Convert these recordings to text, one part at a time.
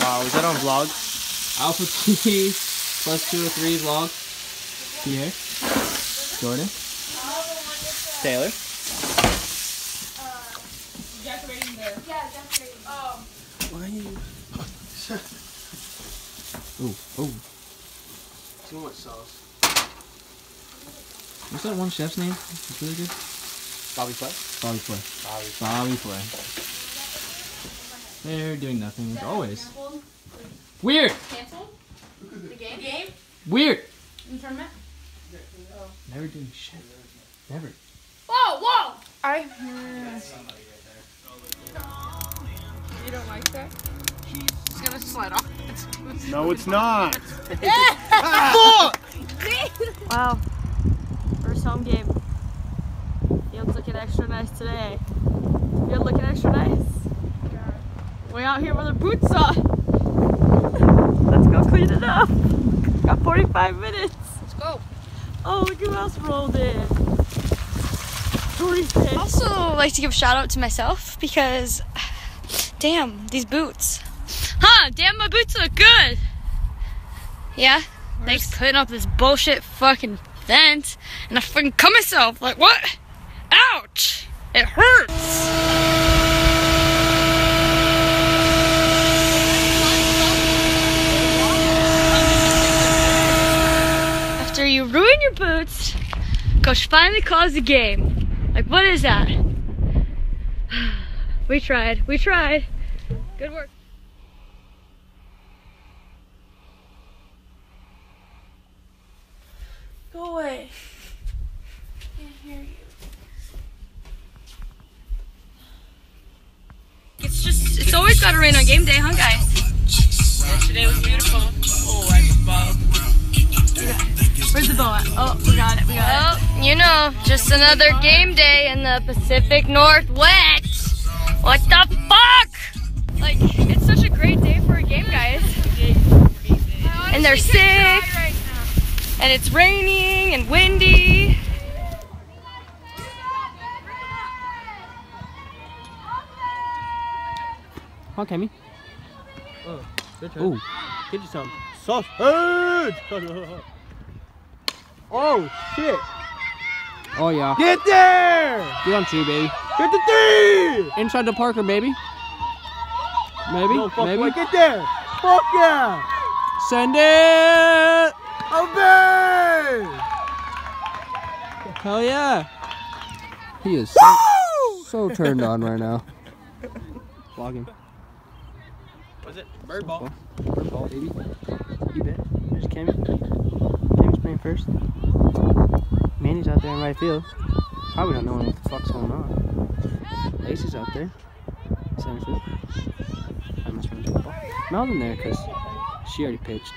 Wow, is that on vlog? Alpha T plus 203 vlog. Pierre. Jordan. Taylor. Why are you? Ooh, ooh. Too much sauce. What's that one chef's name? It's really good. Bobby Flay? Bobby Flay. Bobby. Bobby Flay. They're doing nothing as always. Weird. Canceled? The game? Game? Weird. In the tournament? Never doing shit. Never. Whoa, whoa! I. You don't like that? It's gonna slide off. No, it's not. Wow. Home game. Field's looking extra nice today. Field looking extra nice. We out here with our boots on. Let's go clean it up. Got 45 minutes. Let's go. Oh, look who else rolled in. I also like to give a shout out to myself because, damn, these boots. Huh, damn, my boots look good. Yeah, thanks for putting up this bullshit fucking fence. And I fucking cut myself. Like, what? Ouch! It hurts. After you ruin your boots, Coach finally calls the game. Like, what is that? We tried. We tried. Good work. Go away. It's just, it's always got to rain on game day, huh, guys? Yesterday was beautiful. Oh, I just bought. Where's the bow at? Oh, we got it. We got it. Well, you know, just another game day in the Pacific Northwest. What the fuck? Like, it's such a great day for a game, guys. And they're sick, and it's raining and windy. Come on, Kemi. Oh, good try. Ooh. Get you some sausage. Oh shit! Oh yeah. Get there! Get on two, baby. Get the three! Inside the Parker, baby. Maybe. No, fuck Maybe. boy, get there! Fuck yeah! Send it. Obey! Hell yeah. He is so, so turned on right now. Vlog him. Was it bird ball? Bird ball, baby. You bet. There's Cammy. Cammy's playing first. Manny's out there in right field. Probably not knowing what the fuck's going on. Ace is out there. Center field. I must run to the ball. Melvin there because she already pitched.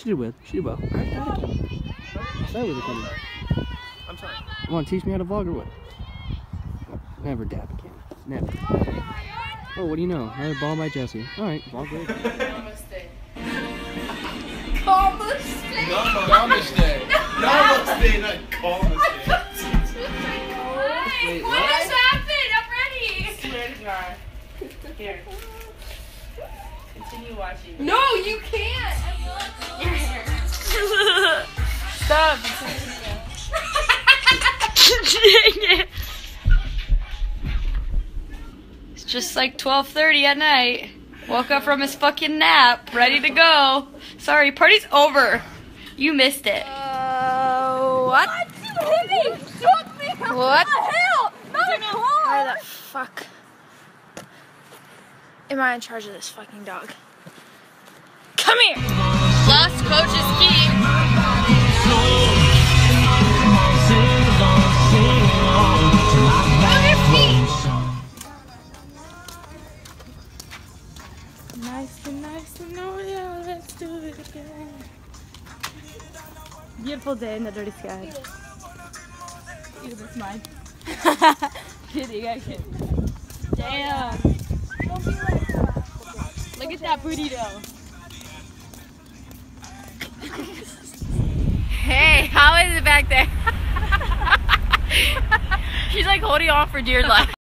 She did well. She did well. I started with it coming. I'm sorry. You want to teach me how to vlog or what? Never dab again. Never. Oh, what do you know? Another ball by Jesse. Alright, vlog great. Namaste. Namaste, not Namaste. Wait, What just happened? I'm ready. Swear to God. Here. Continue watching. No, you can't. Stop. It's just like 12:30 at night. Woke up from his fucking nap, ready to go. Sorry, party's over. You missed it. Uh, what? What? Why the fuck? Am I in charge of this fucking dog? Come here! Lost coach's key. Nice and nice and oh yeah, let's do it again. Beautiful day in the dirty sky. Ew, that's mine. kidding, I kid. Damn. Look at that booty though. Hey, how is it back there? She's like holding on for dear life.